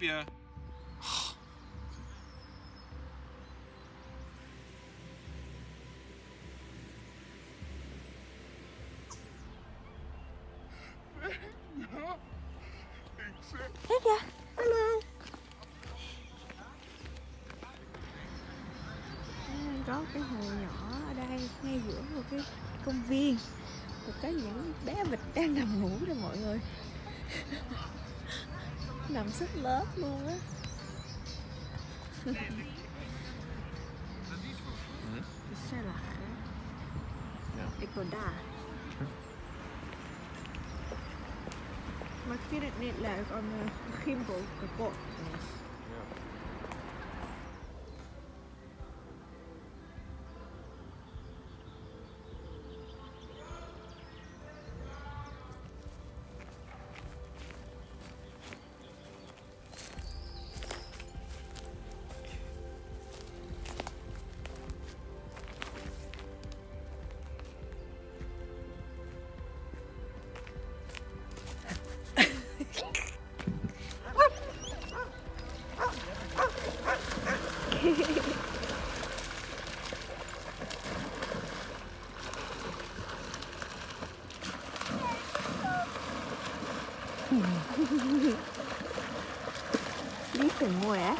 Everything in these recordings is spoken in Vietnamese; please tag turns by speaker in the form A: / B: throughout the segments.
A: Hết kìa. Hello. Có cái hồ nhỏ ở đây Ngay giữa một cái công viên. Và có những bé vịt đang nằm ngủ đó mọi người Nằm rất lớp luôn á. Sao lạ đó Ik wil daar Maar ik vind het niet leuk om de gimbal kapot is.
B: Listen
A: more,
C: eh?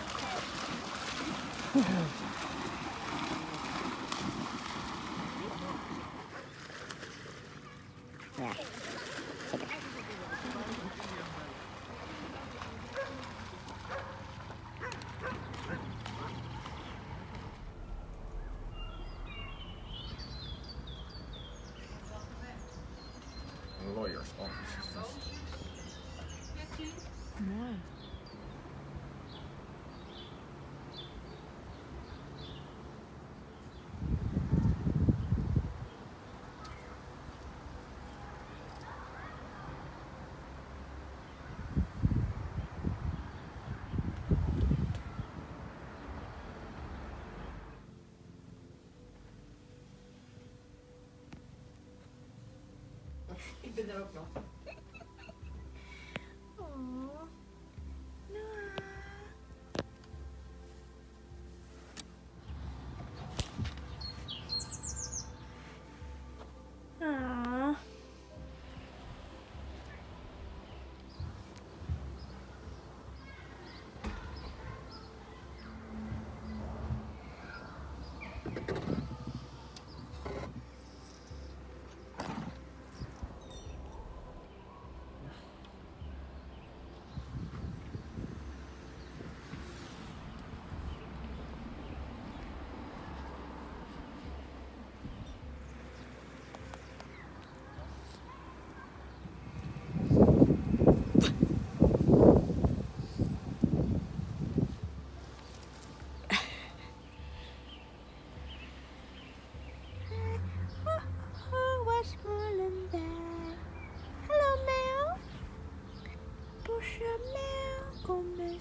C: Il peut avoir plan.
A: oh.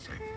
A: time.